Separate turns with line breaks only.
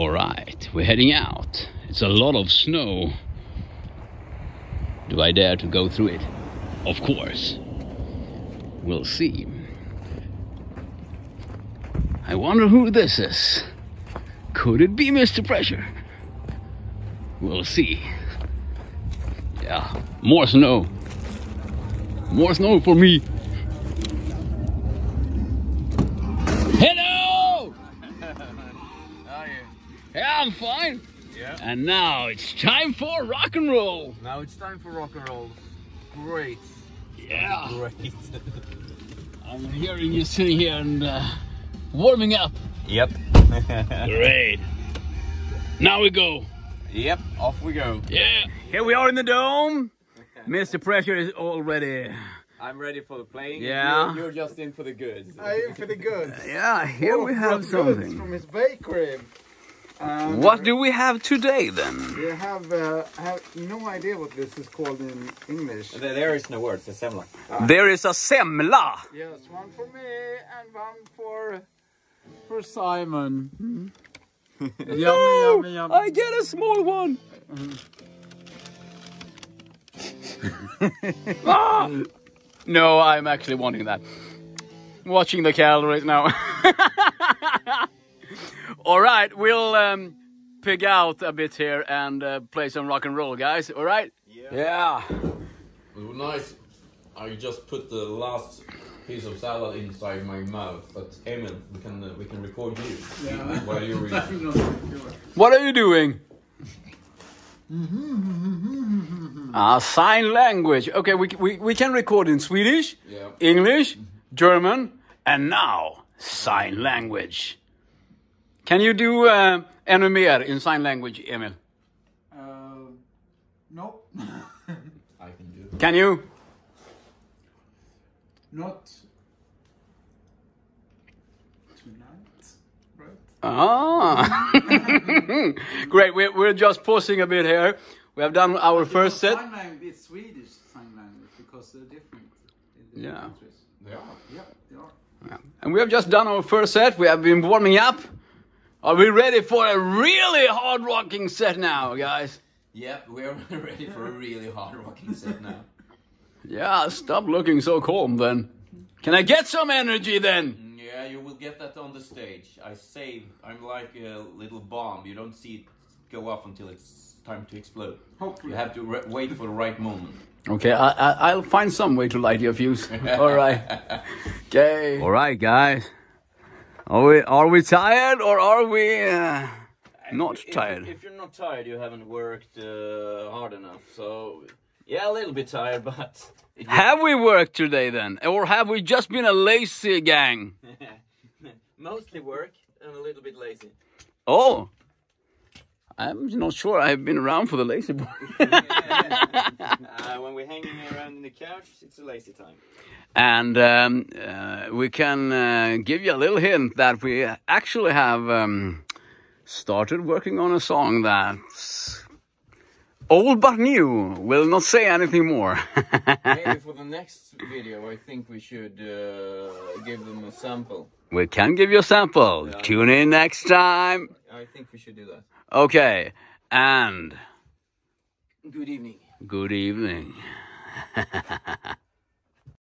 All right, we're heading out. It's a lot of snow. Do I dare to go through it? Of course. We'll see. I wonder who this is. Could it be Mr. Pressure? We'll see. Yeah, more snow. More snow for me. Hello!
How are you?
Yeah, I'm fine.
Yeah.
And now it's time for rock and roll.
Now it's time for rock and roll. Great.
Yeah.
Great.
I'm hearing you sitting here and uh, warming up.
yep.
Great. Now we go.
yep. Off we go.
Yeah. Here we are in the dome. Mr. Pressure is already.
I'm ready for the playing.
Yeah.
You're, you're just in for the goods.
I am for the goods.
Yeah, here we have
Brought goods
something.
from his bakery. And
What do we have today then?
We have, uh, have no idea what this is called in English.
There, there is no words. It's semla.
There is a semla.
Yes, one for me and one for for Simon. yummy, yummy, yummy.
I get a small one. Ah! No, I'm actually wanting that. Watching the calories now. All right, we'll um, pig out a bit here and uh, play some rock and roll, guys. All right? Yeah.
It was nice. I just put the last piece of salad inside my mouth. But Emil, we can uh, we can record you while you're eating.
What are you doing? Ah, sign language. Okay, we, we, we can record in Swedish,
Yeah.
English, German, and now sign language. Can you do uh, ännu mer in sign language, Emil?
Uh, nope.
I can do.
Can you?
Not tonight, right?
Ah, great. We're, we're just pausing a bit here. We have done our first set.
Sign language, it's Swedish sign language because they're different in the
Yeah.
countries.
They are.
Yep, they are. Yeah.
And we have just done our first set. We have been warming up. Are we ready for a really hard rocking set now, guys?
Yep. We're ready for a really hard rocking set now.
Yeah, stop looking so calm then. Can I get some energy then?
Mm, Yeah, you will get that on the stage. I save. I'm like a little bomb. You don't see it go off until it's time to explode.
Hopefully.
You have to re- wait for the right moment.
Okay, I, I, I'll find some way to light your fuse. All right. Okay. All right, guys. Are we are we tired or are we uh, not
If-
tired?
If, you're not tired, you haven't worked uh, hard enough. So, yeah, a little bit tired, but
Have we worked today then, or have we just been a lazy gang?
mostly work and a little bit lazy.
Oh, I'm not sure. I've been around for the lazy boy.
uh, when we're hanging around in the couch, it's a lazy time.
And um, uh, we can uh, give you a little hint that we actually have um, started working on a song that's old but new. Will not say anything more.
Maybe for the next video, I think we should uh, give them a sample.
we can give you a sample. Tune in next time.
I think we should do that.
Okay, and
Good evening.
Good evening.